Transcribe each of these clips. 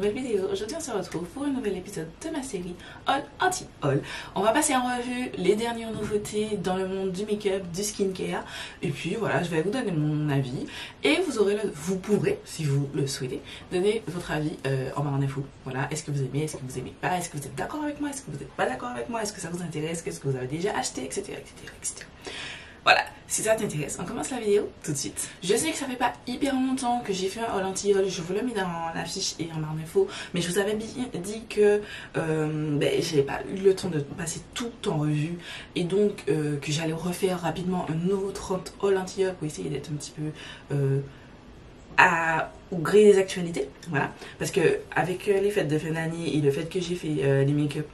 nouvelle vidéo. Aujourd'hui on se retrouve pour un nouvel épisode de ma série All Anti-All. On va passer en revue les dernières nouveautés dans le monde du make-up, du skincare. Et puis voilà, je vais vous donner mon avis. Et vous aurez le, vous pourrez, si vous le souhaitez, donner votre avis euh, en barre d'infos. Voilà, est-ce que vous aimez, est-ce que vous aimez pas, est-ce que vous êtes d'accord avec moi, est-ce que vous n'êtes pas d'accord avec moi, est-ce que ça vous intéresse, qu'est-ce que vous avez déjà acheté, etc. etc., etc. Voilà, si ça t'intéresse, on commence la vidéo tout de suite. Je sais que ça fait pas hyper longtemps que j'ai fait un haul je vous l'ai mis dans l'affiche et en barre d'infos, mais je vous avais dit que euh, ben, j'avais pas eu le temps de passer tout en revue et donc euh, que j'allais refaire rapidement un autre haul pour essayer d'être un petit peu euh, au gré des actualités, voilà. Parce que avec les fêtes de fin d'année et le fait que j'ai fait les make-up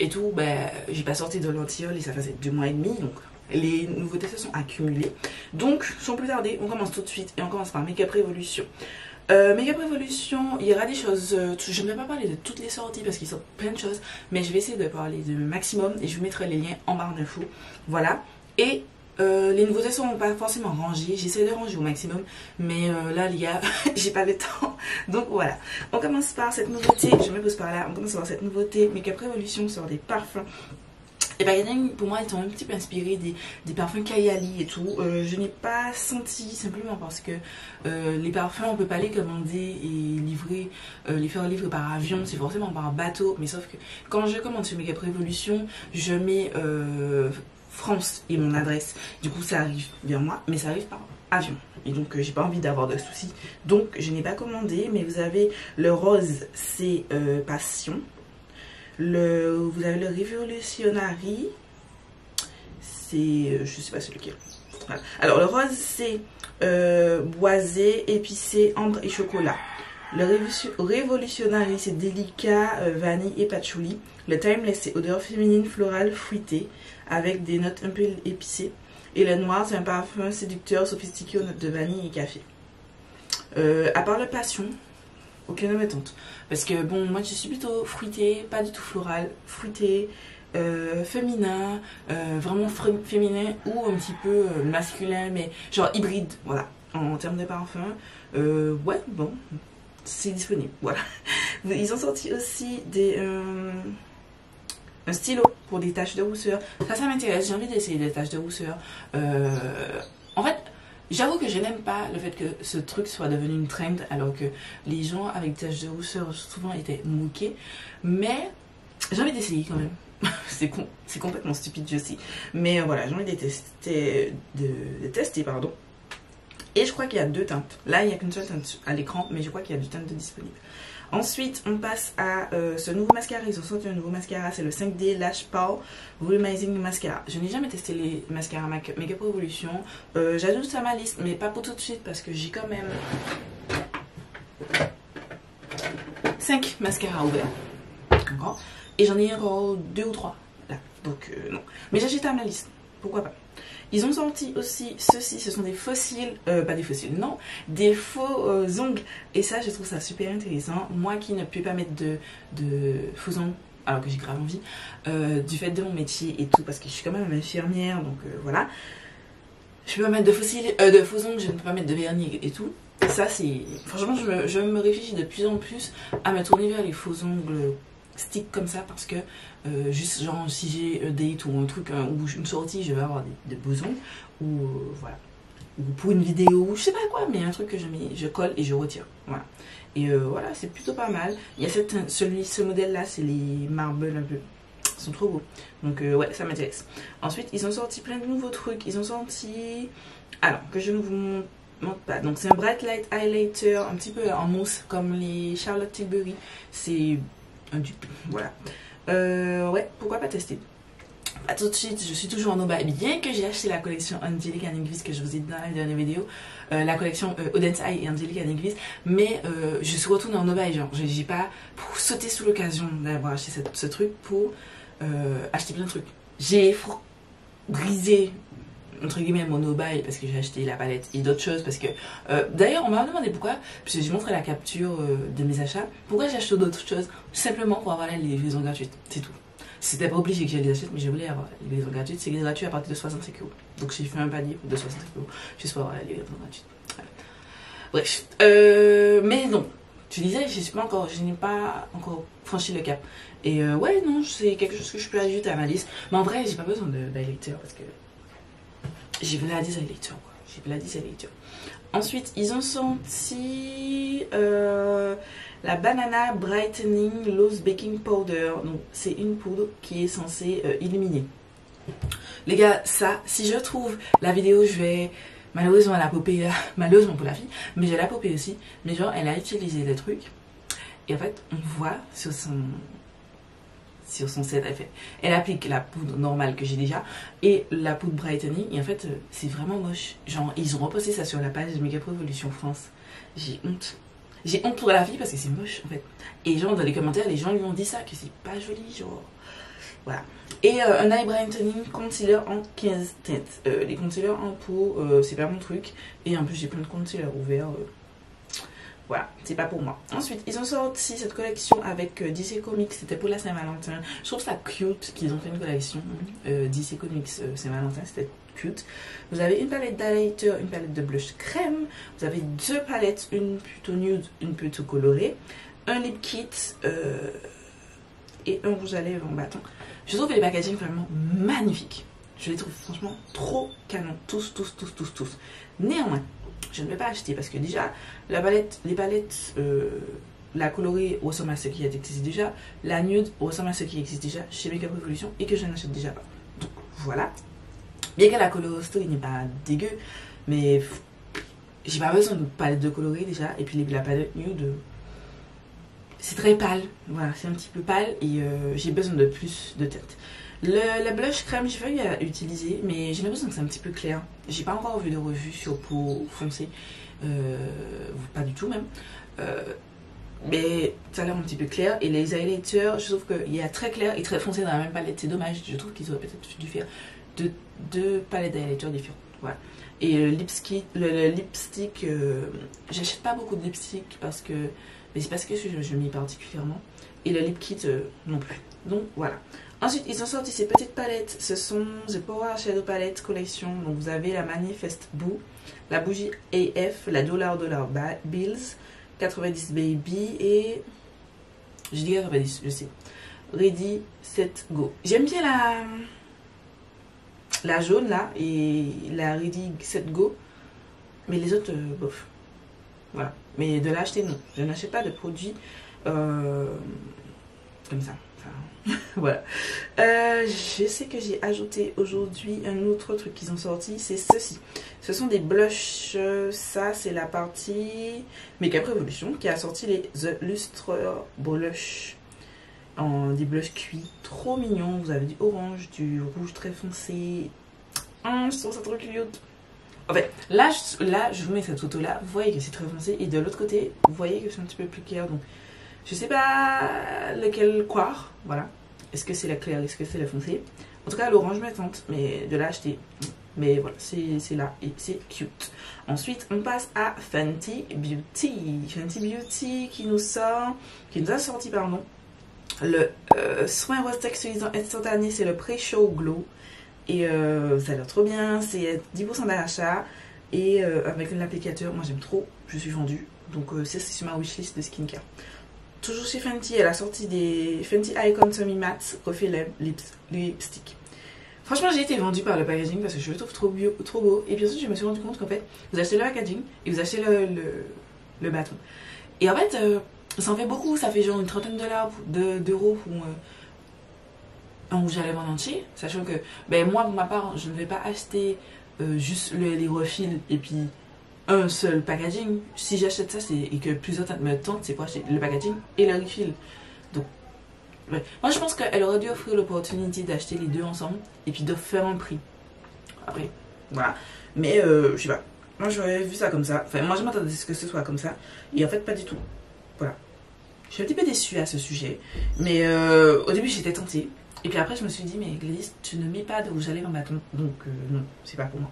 et tout, ben, j'ai pas sorti de lanti et ça faisait deux mois et demi, donc les nouveautés se sont accumulées. Donc, sans plus tarder, on commence tout de suite et on commence par Makeup Revolution. Euh, Makeup Revolution, il y aura des choses, euh, je ne vais pas parler de toutes les sorties parce qu'il sort plein de choses, mais je vais essayer de parler de maximum et je vous mettrai les liens en barre d'infos. Voilà. Et euh, les nouveautés sont pas forcément rangées, j'essaie de ranger au maximum, mais là, les gars, j'ai pas le temps. Donc voilà, on commence par cette nouveauté, je me pose par là, on commence par cette nouveauté. Makeup Revolution sort des parfums et bah, pour moi, ils sont un petit peu inspirés des, parfums Kayali et tout. Euh, je n'ai pas senti simplement parce que euh, les parfums, on peut pas les commander et livrer, euh, les faire livrer par avion, c'est forcément par bateau. Mais sauf que quand je commande sur Makeup Revolution, je mets France et mon adresse. Du coup, ça arrive vers moi, mais ça arrive par avion. Et donc, j'ai pas envie d'avoir de soucis. Donc, je n'ai pas commandé, mais vous avez le rose, c'est Passion. Le, vous avez le Revolutionary. C'est, euh, je sais pas c'est lequel. Alors le rose c'est euh, boisé, épicé, ambre et chocolat. Le Revolutionary c'est délicat, euh, vanille et patchouli. Le Timeless c'est odeur féminine, florale, fruitée avec des notes un peu épicées. Et le noir c'est un parfum séducteur, sophistiqué aux notes de vanille et café. à part le passion, aucune métante. Parce que bon, moi je suis plutôt fruitée, pas du tout floral, fruitée, euh, féminin, euh, vraiment féminin ou un petit peu euh, masculin, mais genre hybride, voilà, en, termes de parfum. ouais, bon, c'est disponible, voilà. Ils ont sorti aussi des un stylo pour des taches de rousseur. Ça, ça m'intéresse. J'ai envie d'essayer des taches de rousseur. en fait, J'avoue que je n'aime pas le fait que ce truc soit devenu une trend alors que les gens avec taches de rousseur souvent étaient moqués. Mais j'ai envie d'essayer quand même. c'est complètement stupide, je sais. Mais euh, voilà, j'ai envie de tester, de, pardon. Et je crois qu'il y a deux teintes. Là, il n'y a qu'une seule teinte à l'écran, mais je crois qu'il y a deux teintes disponibles. Ensuite, on passe à euh, ce nouveau mascara. Ils ont sorti un nouveau mascara, c'est le 5D Lash Power Volumizing Mascara. Je n'ai jamais testé les mascaras Makeup Revolution. Euh, J'ajoute ça à ma liste, mais pas pour tout de suite parce que j'ai quand même 5 mascaras ouverts. Et j'en ai encore 2 ou 3 là. Donc euh, non. Mais j'ajoute à ma liste. Pourquoi pas? Ils ont sorti aussi ceci, ce sont des fossiles, euh, pas des fossiles, non, des faux euh, ongles. Et ça, je trouve ça super intéressant. Moi qui ne peux pas mettre de, de faux ongles, alors que j'ai grave envie, euh, du fait de mon métier et tout, parce que je suis quand même infirmière, donc voilà. Je peux pas mettre de fossiles, de faux ongles, je ne peux pas mettre de vernis et tout. Ça, c'est. Franchement, je me, je me réfléchis de plus en plus à me tourner vers les faux ongles stick comme ça parce que euh, juste genre si j'ai un date ou un truc ou une sortie je vais avoir des, besoins ou euh, voilà. Ou pour une vidéo je sais pas quoi mais un truc que je mets je colle et je retire voilà. Et euh, voilà c'est plutôt pas mal. Il y a cette, celui ce modèle là c'est les marbles un peu. Ils sont trop beaux. Donc ouais ça m'intéresse. Ensuite ils ont sorti plein de nouveaux trucs. Ils ont sorti alors que je ne vous montre pas. Donc c'est un bright light highlighter un petit peu en mousse comme les Charlotte Tilbury. C'est un dupe. Voilà. Euh, ouais, pourquoi pas tester? À tout de suite, je suis toujours en Oba, bien que j'ai acheté la collection Angelic and que je vous ai dit dans la dernière vidéo, euh, la collection euh, Eye et Angelic and mais je suis retournée en Oba et genre, j'ai pas pour sauter sous l'occasion d'avoir acheté ce truc pour acheter plein de trucs. J'ai brisé entre guillemets mon mobile parce que j'ai acheté la palette et d'autres choses parce que euh, d'ailleurs on m'a demandé pourquoi puisque j'ai montré la capture euh, de mes achats pourquoi j'ai acheté d'autres choses? Simplement pour avoir la livraison gratuite c'est tout. C'était pas obligé que j'aille les achète mais je voulais avoir la livraison gratuite c'est gratuit à partir de 65 euros. Donc j'ai fait un panier de 65 euros juste pour avoir la livraison gratuite. Bref euh, mais non. Tu disais, je pas encore, je n'ai pas encore franchi le cap. Et ouais, non, c'est quelque chose que je peux ajouter à ma liste. Mais en vrai, j'ai pas besoin d'highlighter parce que j'ai 10 highlighters, quoi. J'ai à 10 highlighters. Ensuite, ils ont sorti euh, la Banana Brightening Loose Baking Powder. Donc, c'est une poudre qui est censée euh, illuminer. Les gars, ça, si je trouve la vidéo, je vais malheureusement la poupée, malheureusement pour la fille, mais j'ai la poupée aussi. Mais genre, elle a utilisé des trucs. Et en fait, on voit sur son sur son set, elle, applique la poudre normale que j'ai déjà et la poudre brightening. Et en fait, euh, c'est vraiment moche. Genre, ils ont reposté ça sur la page de Makeup Revolution France. J'ai honte. J'ai honte pour la fille parce que c'est moche en fait. Et genre, dans les commentaires, les gens lui ont dit ça, que c'est pas joli, genre. Voilà. Et euh, un eye brightening concealer en 15 teintes. Euh, les concealers en peau, c'est pas mon truc. Et en plus, j'ai plein de concealers ouverts. Voilà, c'est pas pour moi. Ensuite, ils ont sorti cette collection avec euh, DC Comics, c'était pour la Saint-Valentin. Je trouve ça cute qu'ils ont fait une collection euh, DC Comics euh, Saint-Valentin, c'était cute. Vous avez une palette d'highlighter, une palette de blush crème. Vous avez deux palettes, une plutôt nude, une plutôt colorée. Un lip kit et un rouge à lèvres en bâton. Je trouve les packaging vraiment magnifiques. Je les trouve franchement trop canon. Tous, tous, tous, tous, tous. Néanmoins, je ne vais pas acheter parce que déjà, les palettes, euh, la colorée ressemble à ce qui existe déjà, la nude ressemble à ce qui existe déjà chez Makeup Revolution et que je n'achète déjà pas. Donc voilà. Bien que la colorée story n'est pas dégueu, mais j'ai pas besoin de palette de colorée déjà. Et puis la palette nude, c'est très pâle. Voilà, c'est un petit peu pâle et euh, j'ai besoin de plus de tête. Le, la blush crème, j'ai failli utiliser, mais j'ai l'impression que c'est un petit peu clair. J'ai pas encore vu de revue sur peau foncée, euh, pas du tout même. Euh, mais ça a l'air un petit peu clair. Et les highlighters, je trouve qu'il y a très clair et très foncé dans la même palette. C'est dommage, je trouve qu'ils auraient peut-être dû faire deux, deux palettes d'highlighters différentes. Voilà. Et le lipstick, le, lipstick euh, j'achète pas beaucoup de lipstick parce que. Mais c'est parce que je, je mis particulièrement. Et le lip kit non plus. Donc voilà. Ensuite, ils ont sorti ces petites palettes. Ce sont The Power Shadow Palette Collection. Donc, vous avez la Manifest Boo, la bougie AF, la Dollar Dollar Bills, 90 Baby et... Je dis 90, je sais. Ready, Set, Go. J'aime bien la... La jaune, là, et la Ready, Set, Go. Mais les autres, euh, bof. Voilà. Mais de l'acheter, non. Je n'achète pas de produits euh, comme ça. voilà. Euh, je sais que j'ai ajouté aujourd'hui un autre truc qu'ils ont sorti, c'est ceci. Ce sont des blushs. Ça, c'est la partie Makeup Revolution qui a sorti les The Lustre Blush en des blushs cuits. Trop mignon. Vous avez du orange, du rouge très foncé. Hum, je trouve ça trop cute. En fait, là, je, là, je vous mets cette photo là. Vous voyez que c'est très foncé. Et de l'autre côté, vous voyez que c'est un petit peu plus clair. Donc, je sais pas lequel croire, voilà. Est-ce que c'est la claire, est-ce que c'est la foncée En tout cas, l'orange me mais de l'acheter. Mais voilà, c'est là et c'est cute. Ensuite, on passe à Fenty Beauty. Fenty Beauty qui nous sort, qui nous a sorti, pardon, le euh, soin rose texturisant instantané, c'est le Pre-Show Glow. Et euh, ça a l'air trop bien, c'est 10% d'achat. Et euh, avec l'applicateur, moi j'aime trop, je suis vendue. Donc c'est sur ma wishlist de skincare. Toujours chez Fenty, elle a sorti des Fenty Icon Semi Matte Refait Lipstick. Franchement, j'ai été vendue par le packaging parce que je le trouve trop, beau, trop beau. Et puis ensuite, je me suis rendu compte qu'en fait, vous achetez le packaging et vous achetez le, le, bâton. Et en fait, euh, ça en fait beaucoup. Ça fait genre une trentaine d'euros pour euh, un entier. Sachant que, ben, moi, pour ma part, je ne vais pas acheter euh, juste les refils et puis un seul packaging. Si j'achète ça et que plusieurs me tentent, c'est pour acheter le packaging et le refill. Donc, moi je pense qu'elle aurait dû offrir l'opportunité d'acheter les deux ensemble et puis de faire un prix. Après, voilà. Mais euh, je sais pas. Moi j'aurais vu ça comme ça. Enfin, moi je m'attendais à ce que ce soit comme ça. Et en fait, pas du tout. Voilà. Je suis un petit peu déçue à ce sujet. Mais euh, au début j'étais tentée. Et puis après je me suis dit, mais Gladys, tu ne mets pas de rouge à lèvres en bâton. Donc euh, non, c'est pas pour moi.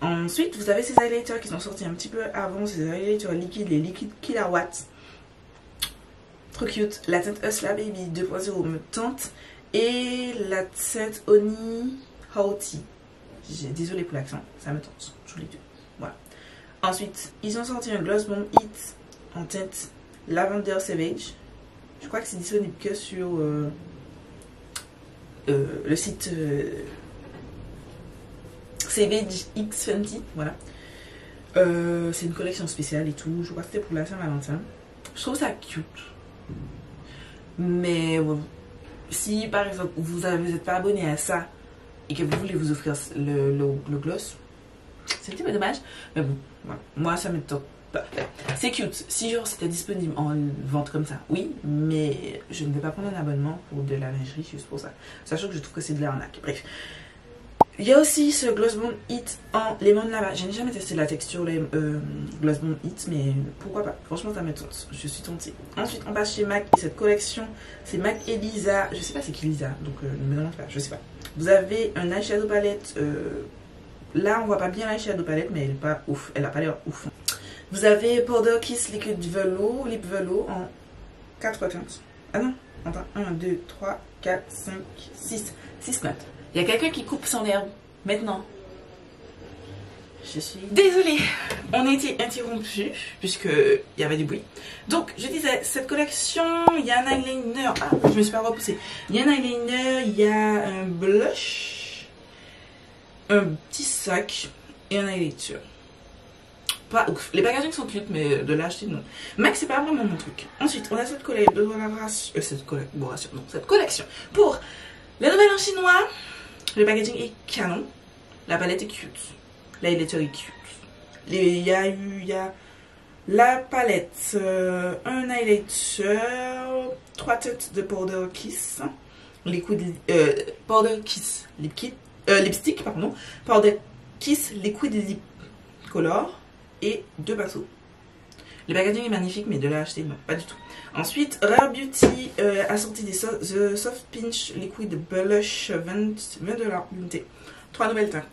Ensuite, vous avez ces highlighters qui sont sortis un petit peu avant, ces highlighters liquides, les liquides kilowatts. Trop cute. La teinte Hustler Baby 2.0 me tente. Et la teinte Oni Hauti. Désolée pour l'accent, ça me tente. Je les Voilà. Ensuite, ils ont sorti un Gloss Bomb Hit en teinte Lavender Savage. Je crois que c'est disponible que sur euh, euh, le site euh, Savage X Fenty. Voilà. Euh, c'est une collection spéciale et tout. Je crois que c'était pour la Saint-Valentin. Je trouve ça cute. Mais si par exemple vous n'êtes pas abonné à ça et que vous voulez vous offrir le, le, gloss, c'est un petit peu dommage. Mais bon, moi ça m'étonne pas. C'est cute. Si genre c'était disponible en vente comme ça, oui, mais je ne vais pas prendre un abonnement pour de la lingerie juste pour ça. Sachant que je trouve que c'est de l'arnaque. Bref. Il y a aussi ce Gloss Bomb Hit en lemon lava. Je n'ai jamais testé la texture les, euh, Gloss Bomb Hit, mais pourquoi pas? Franchement, ça me tente. Je suis tentée. Ensuite, on passe chez MAC. Et cette collection, c'est MAC Elisa. Je sais pas c'est qui Lisa, donc euh, ne me demande pas. Je sais pas. Vous avez un eyeshadow palette. Euh, là, on voit pas bien l'eyeshadow palette, mais elle est pas ouf. Elle a pas l'air ouf. Vous avez Powder Kiss Liquid Velo, Lip Velo en 4 teintes. Ah non, attends. 1, 2, 3, 4, 5, 6. 6 notes. Il y a quelqu'un qui coupe son herbe. Maintenant. Je suis désolée. On a été interrompu puisqu'il y avait du bruit. Donc, je disais, cette collection, il y a un eyeliner. Ah, je me suis pas repoussée. Il y a un eyeliner, il y a un blush, un petit sac et un highlighter. Pas ouf. Les packagings sont cute, mais de l'acheter, non. Mac, c'est pas vraiment mon truc. Ensuite, on a cette collaboration. Euh, cette collaboration, non, cette collection. Pour la nouvelle en chinois, le packaging est canon. La palette est cute. L'highlighter est cute. Il y a eu, la palette, euh, un highlighter, trois têtes de powder kiss, liquid, euh, powder kiss liquid, euh, lipstick, pardon, powder kiss liquid lip color et deux pinceaux. Le packaging est magnifique, mais de l'acheter, non, pas du tout. Ensuite, Rare Beauty euh, a sorti des The Soft Pinch Liquid Blush 20, 20 dollars l'unité. Trois nouvelles teintes.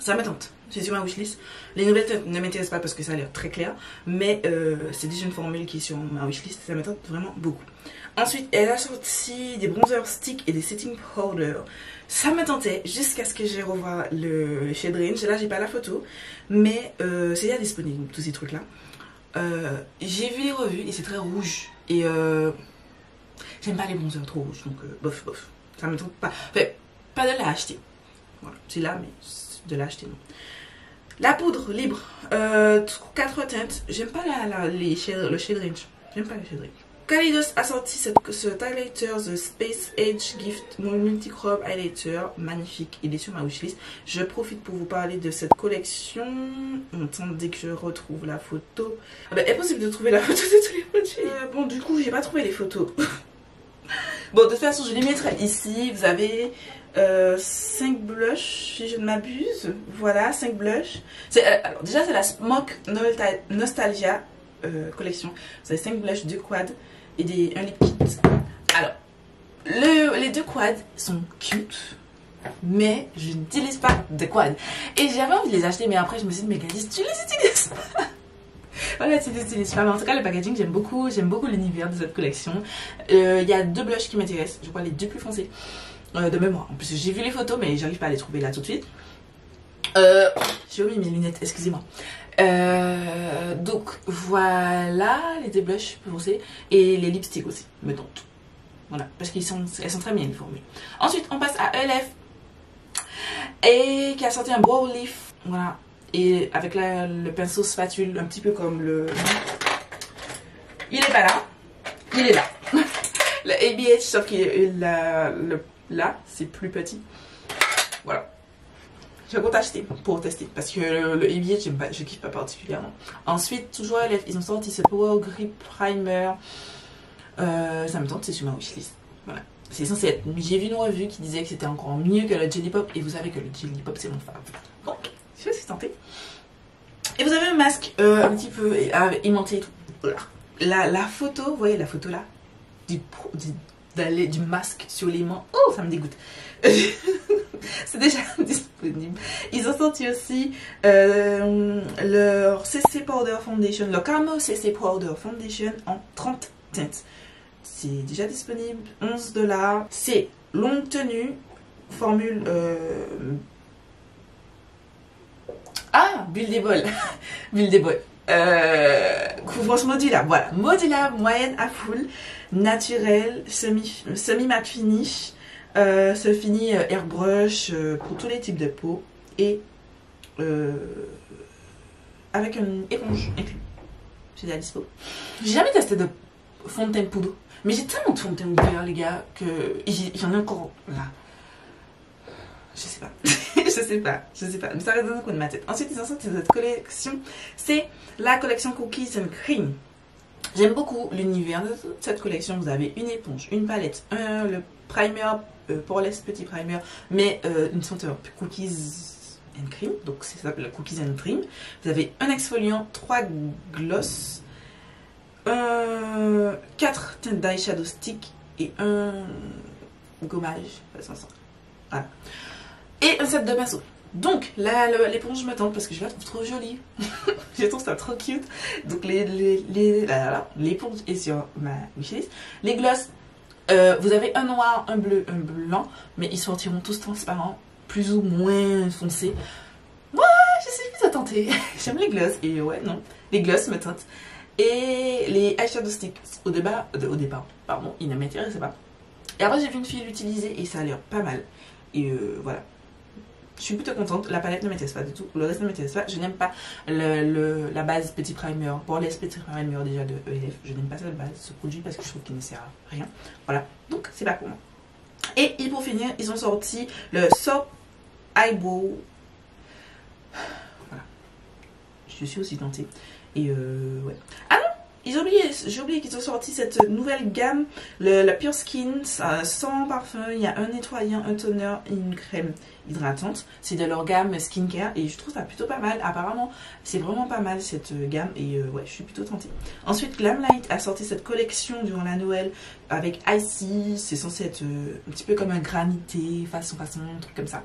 Ça m'attente. C'est sur ma wishlist. Les nouvelles teintes ne m'intéressent pas parce que ça a l'air très clair, mais euh, c'est déjà une formule qui est sur ma wishlist. Ça m'attente vraiment beaucoup. Ensuite, elle a sorti des bronzers stick et des setting powder. Ça me tentait jusqu'à ce que j'ai revoie le, le shade range. Là, j'ai pas la photo, mais euh, c'est déjà disponible, tous ces trucs-là. Euh, j'ai vu les revues et c'est très rouge. Et euh, j'aime pas les bronzers trop rouges, donc euh, bof, bof. Ça me tente pas. Enfin, pas de l'acheter. Voilà, c'est là, mais de l'acheter, non. La poudre libre, euh, 4 teintes. J'aime pas la, la, shade, le shade range. J'aime pas le shade range. Kaleidos a sorti ce highlighter, The Space Age Gift Multichrome Highlighter. Magnifique, il est sur ma wishlist. Je profite pour vous parler de cette collection. Attendez que je retrouve la photo. Ah bah, impossible de trouver la photo de tous les produits? Euh, bon, du coup, j'ai pas trouvé les photos. bon, de toute façon, je les mettrai ici. Vous avez euh, 5 blushs, si je ne m'abuse. Voilà, 5 blushs. Euh, alors, déjà, c'est la Smoke Nostalgia euh, collection. Vous avez 5 blushs, 2 quads et des, un lip kit. Alors, le, les deux quads sont cute, mais je n'utilise pas de quads. Et j'avais envie de les acheter, mais après je me suis dit, mais Gladys, tu les utilises pas Voilà, utilises pas. Mais en tout cas, le packaging, j'aime beaucoup. J'aime beaucoup l'univers de cette collection. Il euh, y a deux blushs qui m'intéressent. Je crois les deux plus foncés. Euh, de mémoire. En plus, j'ai vu les photos, mais j'arrive pas à les trouver là tout de suite. J'ai omis mes lunettes, excusez-moi. Euh, donc voilà les deux blushs plus foncés et les lipsticks aussi, me tentent. Voilà, parce qu'elles sont, très bien les formules. Ensuite, on passe à ELF et qui a sorti un brow leaf, voilà, et avec le pinceau spatule, un petit peu comme le. Il est pas là, il est là. le ABH, sauf que là, c'est plus petit. Voilà. Je compte acheter pour tester parce que le, le je kiffe pas particulièrement. Ensuite, toujours ils ont sorti ce Power Grip Primer. Euh, ça me tente, c'est sur ma wishlist. Voilà. C'est censé être. J'ai vu une revue qui disait que c'était encore mieux que le Jelly Pop et vous savez que le Jelly Pop c'est mon fave. Donc, je suis tentée. Et vous avez un masque euh, un petit peu aimanté et tout. Voilà. La, la photo, vous voyez la photo là? Du, du, du masque sur les mains. Oh, ça me dégoûte. c'est déjà disponible. Ils ont sorti aussi euh, leur CC Powder Foundation, leur Camo CC Powder Foundation en 30 teintes. C'est déjà disponible, 11 dollars. C'est longue tenue, formule... Euh... Ah, bulle des bols. bulle. Euh, couvrance modulable, voilà, modulable, moyenne à full, naturel, semi, semi matte finish, euh, ce fini euh, airbrush euh, pour tous les types de peau et euh, avec une éponge inclus. C'est à dispo. J'ai jamais testé de fond poudre, mais j'ai tellement de fond de teint ouvert, les gars, que il y en a encore là. Je sais pas. je sais pas. Je sais pas. Mais ça reste dans un coin de ma tête. Ensuite, ont sorti cette collection. C'est la collection Cookies and Cream. J'aime beaucoup l'univers de cette collection. Vous avez une éponge, une palette, un, le primer euh, pour les petits primer, mais euh, une senteur Cookies and Cream. Donc, ça s'appelle Cookies and Cream. Vous avez un exfoliant, trois gloss, euh, quatre teintes d'eyeshadow stick et un gommage. Voilà et un set de pinceaux. Donc, l'éponge me tente parce que je la trouve trop jolie. je trouve ça trop cute. Donc, l'éponge est sur ma wishlist. Les glosses, euh, vous avez un noir, un bleu, un blanc, mais ils sortiront tous transparents, plus ou moins foncés. Moi, je suis plutôt tentée. J'aime les glosses. Et ouais, non, les glosses me tentent. Et les eyeshadow sticks, au, débat, au départ, pardon, ils ne m'intéressaient pas. Et après, j'ai vu une fille l'utiliser et ça a l'air pas mal. Et euh, voilà, je suis plutôt contente. La palette ne m'intéresse pas du tout. Le reste ne m'intéresse pas. Je n'aime pas la base petit primer. Pour les petits primer déjà de ELF, je n'aime pas cette base, ce produit parce que je trouve qu'il ne sert à rien. Voilà. Donc, c'est pas pour moi. Et pour finir, ils ont sorti le Soap Eyebrow. Voilà. Je suis aussi tentée. Et euh, ouais. Ah non j'ai oublié qu'ils ont sorti cette nouvelle gamme, la Pure Skin, sans parfum, il y a un nettoyant, un toner et une crème hydratante. C'est de leur gamme skincare et je trouve ça plutôt pas mal. Apparemment, c'est vraiment pas mal cette gamme et euh, ouais, je suis plutôt tentée. Ensuite, Glamlight a sorti cette collection durant la Noël avec Icy. C'est censé être euh, un petit peu comme un granité, façon, façon, un truc comme ça.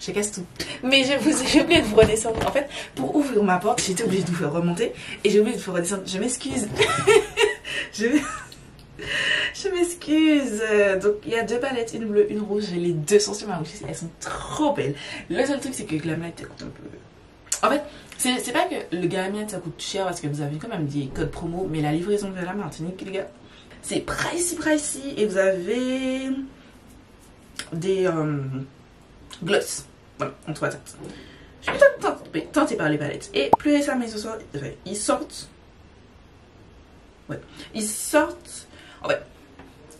Je casse tout. Mais j'ai oublié de vous redescendre. En fait, pour ouvrir ma porte, j'étais obligée de vous faire remonter et j'ai oublié de vous redescendre. Je m'excuse. je m'excuse. Donc, il y a deux palettes, une bleue, une rouge. J'ai les deux sont sur ma rouge. Elles sont trop belles. Le seul truc, c'est que ça coûte un peu. En fait, c'est pas que le Glamlight, ça coûte cher parce que vous avez quand même des codes promo, mais la livraison de la Martinique, les gars, c'est pricey, pricey. Et vous avez des euh, gloss. Voilà, en trois teintes. Je suis tentée par les palettes. Et plus récemment, ils sortent. Ils sortent. Ouais. Ils sortent en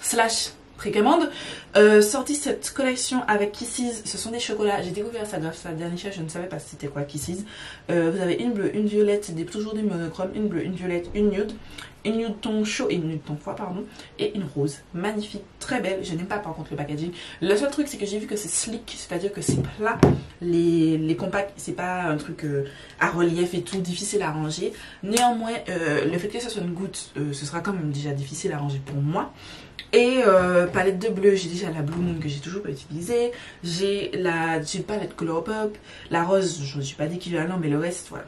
slash précommande, euh, cette collection avec Kisses. Ce sont des chocolats. J'ai découvert ça grâce à Danisha. Je ne savais pas c'était quoi Kisses. Euh, vous avez une bleue, une violette, des, toujours des monochromes. Une bleue, une violette, une nude. Une nude ton chaud et une nude ton froid, pardon. Et une rose. Magnifique, très belle. Je n'aime pas par contre le packaging. Le seul truc, c'est que j'ai vu que c'est slick. C'est-à-dire que c'est plat. Les, les compacts, c'est pas un truc euh, à relief et tout, difficile à ranger. Néanmoins, euh, le fait que ce soit une goutte, ce sera quand même déjà difficile à ranger pour moi. Et euh, palette de bleu, j'ai déjà la Blue Moon que j'ai toujours pas utilisée. J'ai la j'ai palette Color Pop. La rose, je ne suis pas d'équivalent, mais le reste, voilà.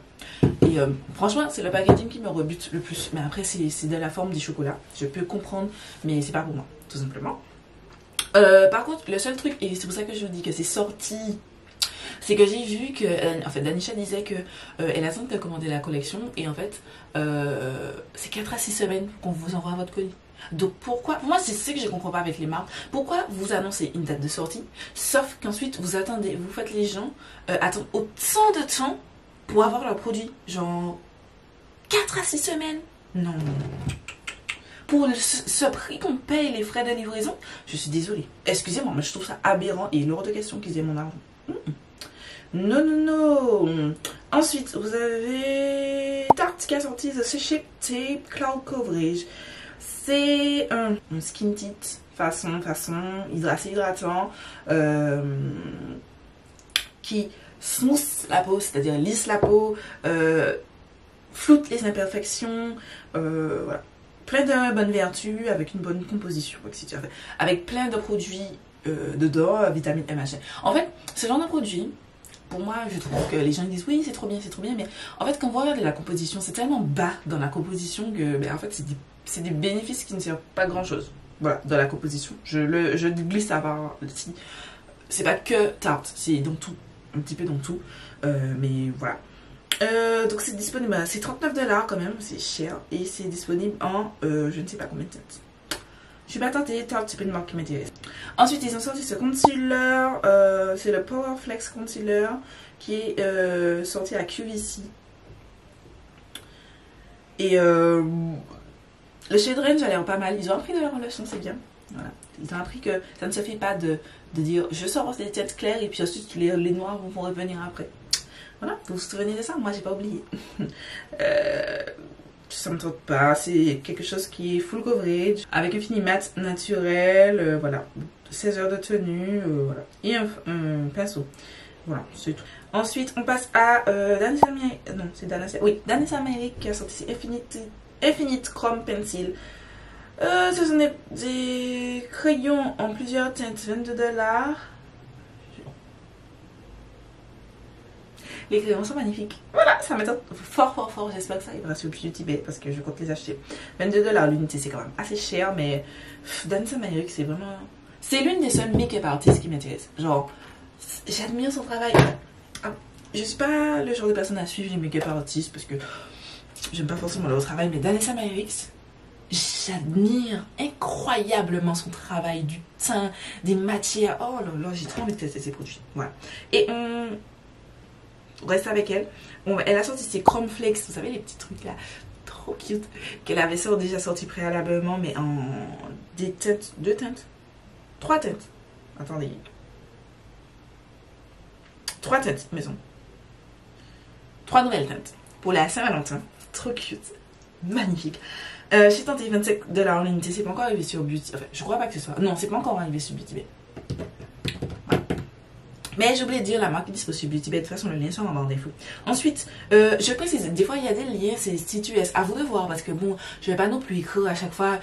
Et euh, franchement, c'est le packaging qui me rebute le plus. Mais après, c'est de la forme des chocolats. Je peux comprendre, mais c'est pas pour moi, tout simplement. Euh, par contre, le seul truc, et c'est pour ça que je vous dis que c'est sorti c'est que j'ai vu que, en fait, Danisha disait que elle attend de commander la collection et en fait, c'est 4 à 6 semaines qu'on vous envoie votre colis. Donc pourquoi, moi c'est ce que je comprends pas avec les marques, pourquoi vous annoncez une date de sortie, sauf qu'ensuite vous attendez, vous faites les gens euh, attendre autant de temps pour avoir leur produit, genre 4 à 6 semaines? Non, Pour ce, prix qu'on paye les frais de livraison, je suis désolée. Excusez-moi, mais je trouve ça aberrant et de question qu'ils aient mon argent. Non, non, non. Ensuite, vous avez Tarte qui a sorti The Shape Tape Cloud Coverage. C'est un, skin tint façon, façon, hydratant, euh, qui smooth la peau, c'est-à-dire lisse la peau, euh, floute les imperfections, euh, voilà. Plein de bonnes vertus, avec une bonne composition. Avec plein de produits dedans, vitamines et machin. En fait, ce genre de produit, pour moi, je trouve que les gens disent oui, c'est trop bien, c'est trop bien, mais en fait, quand vous regardez la composition, c'est tellement bas dans la composition que, ben, en fait, c'est c'est des bénéfices qui ne servent pas grand chose. Voilà, dans la composition. Je, le, glisse à part si. C'est pas que tarte, c'est dans tout. Un petit peu dans tout. Euh, mais voilà. Euh, donc c'est disponible, c'est 39 dollars quand même, c'est cher. Et c'est disponible en euh, je ne sais pas combien de teintes. Je suis pas tentée, tant c'est pas une marque qui m'intéresse. Ensuite, ils ont sorti ce concealer, c'est le Power Flex Concealer qui est sorti à QVC. Et le shade range a l'air pas mal. Ils ont appris de leur relation, c'est bien. Voilà. Ils ont appris que ça ne suffit pas de, de dire je sors des têtes claires et puis ensuite les, noirs vont revenir après. Voilà, vous vous souvenez de ça? Moi, j'ai pas oublié. euh, ça me tente pas. C'est quelque chose qui est full coverage, avec un fini mat naturel, euh, voilà. 16 heures de tenue, euh, voilà. Et un, pinceau. Voilà, c'est tout. Ensuite, on passe à euh, Danis Non, c'est Danis Oui, Danis qui a sorti Infinite, Infinite Chrome Pencil. Euh, ce sont des, crayons en plusieurs teintes, 22 dollars. Les crayons sont magnifiques. Voilà, ça m'étonne fort, fort, fort. J'espère que ça arrivera sur le Tibet parce que je compte les acheter. 22 dollars l'unité, c'est quand même assez cher, mais Mayuk, c'est vraiment. C'est l'une des seules make-up artistes qui m'intéresse. Genre, j'admire son travail. Ah, je suis pas le genre de personne à suivre les make-up artistes parce que j'aime pas forcément leur travail, mais Danessa Myrix, j'admire incroyablement son travail, du teint, des matières. Oh là là, j'ai trop envie de tester ses produits. Voilà. Et on reste avec elle. elle a sorti ses Chrome Flex, vous savez, les petits trucs là, trop cute, qu'elle avait déjà sorti préalablement, mais en des teintes, deux teintes, trois teintes. Attendez. Trois teintes, maison. Trois nouvelles teintes pour la Saint-Valentin. Trop cute. Magnifique. Euh, j'ai tenté 25 dollars en unité. C'est pas encore arrivé sur Beauty. Enfin, je crois pas que ce soit. Non, c'est pas encore arrivé sur Beauty mais j'ai oublié de dire la marque dispose sur Beauty De toute façon, le lien sera en défaut. Ensuite, euh, je précise, des fois il y a des liens, c'est situ À vous de voir parce que bon, je vais pas non plus écrire à chaque fois.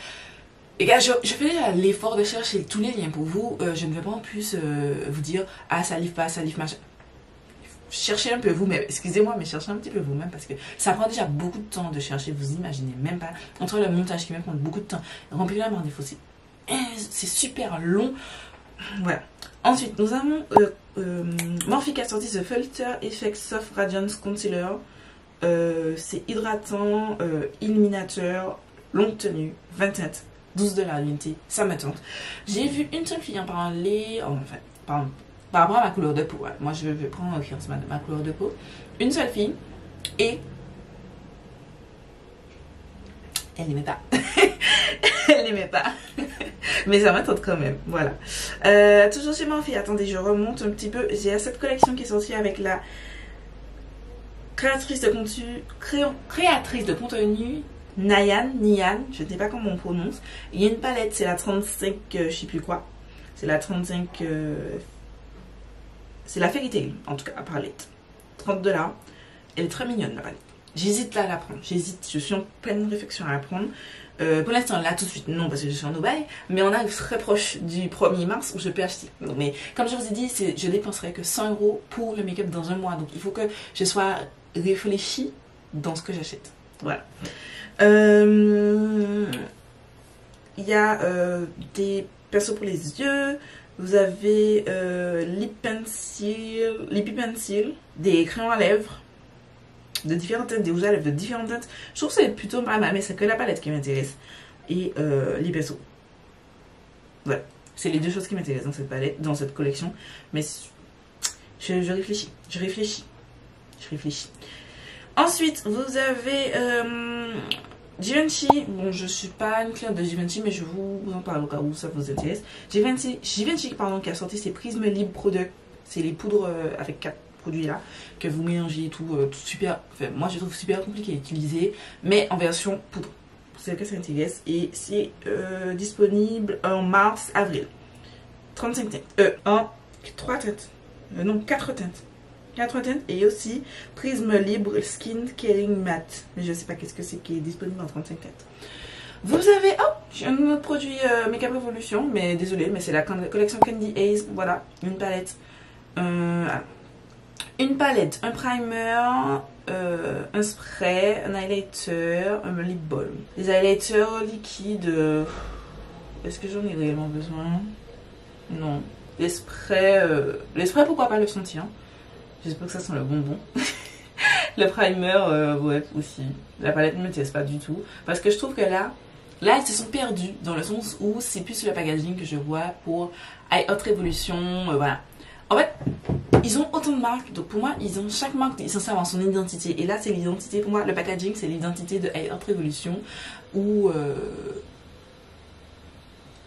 Et gars, je, fais l'effort de chercher tous les liens pour vous. Euh, je ne vais pas en plus euh, vous dire ah ça livre pas, ça livre machin. Cherchez un peu vous, mais excusez-moi, mais cherchez un petit peu vous-même parce que ça prend déjà beaucoup de temps de chercher. Vous imaginez même pas. Entre le montage qui même prend beaucoup de temps, remplir la barre défaut, c'est super long. Voilà. Ensuite, nous avons euh, euh, Morphic a sorti The Filter Effect Soft Radiance Concealer. Euh, c'est hydratant, euh, illuminateur, longue tenue, 20 teintes, 12 dollars l'unité. Ça me tente. J'ai vu une seule fille en parler, enfin, par, par rapport à ma couleur de peau. Moi, je vais prendre en de ma couleur de peau. Une seule fille et elle n'aimait pas. elle n'aimait pas. Mais ça m'attend quand même. Voilà. Euh, toujours chez Morphe. Attendez, je remonte un petit peu. J'ai cette collection qui est sortie avec la créatrice de contenu, créatrice de contenu Nayan, Nian, je ne sais pas comment on prononce. Il y a une palette, c'est la 35, euh, je sais plus quoi. C'est la 35, euh, c'est la Fairy Tail, en tout cas, palette. 30 dollars. Elle est très mignonne la palette. J'hésite là à la prendre. J'hésite. Je suis en pleine réflexion à la prendre. Euh, pour l'instant, là, tout de suite, non, parce que je suis en Dubaï. Mais on arrive très proche du 1er mars où je peux acheter. mais comme je vous ai dit, je dépenserai que 100 euros pour le make-up dans un mois. Donc, il faut que je sois réfléchie dans ce que j'achète. Voilà. Euh, il y a euh, des pinceaux pour les yeux. Vous avez lip pencil, lip pencil, des crayons à lèvres de différentes teintes, des rouges à lèvres de différentes teintes. Je trouve que c'est plutôt mal, mais c'est que la palette qui m'intéresse. Et euh, les pinceaux. Voilà. C'est les deux choses qui m'intéressent dans cette palette, dans cette collection. Mais je, réfléchis. Je réfléchis. Je réfléchis. Ensuite, vous avez euh, Givenchy. Bon, je suis pas une cliente de Givenchy, mais je vous en parle au cas où ça vous intéresse. Givenchy, Givenchy pardon, qui a sorti ses Prisme Libre Product. C'est les poudres euh, avec 4 produits là que vous mélangez et tout, euh, super. Enfin, moi je trouve super compliqué à utiliser, mais en version poudre. Pour celles que ça intéresse. Et c'est euh, disponible en mars, avril. 35 teintes. Euh, en 3 teintes. Euh, non, 4 teintes. 4 teintes et aussi Prisme Libre Skin Caring Matte. Mais je sais pas qu'est-ce que c'est qui est disponible en 35 teintes. Vous avez, oh, j'ai un autre produit Makeup Revolution, mais désolé, mais c'est la collection Candy Haze. Voilà, une palette. Euh, une palette, un primer, euh, un spray, un highlighter, un lip balm. Les highlighters liquides, euh, est-ce que j'en ai réellement besoin? Non. Les sprays, euh, les sprays pourquoi pas le sentir? J'espère que ça sent le bonbon. le primer, euh, ouais, aussi. La palette ne me teste pas du tout. Parce que je trouve que là, là, ils se sont perdus dans le sens où c'est plus le packaging que je vois pour Hot Revolution, euh, voilà. En fait, ils ont autant de marques, donc pour moi, ils ont chaque marque est censée avoir son identité. Et là, c'est l'identité, pour moi, le packaging, c'est l'identité de Hot Revolution ou euh,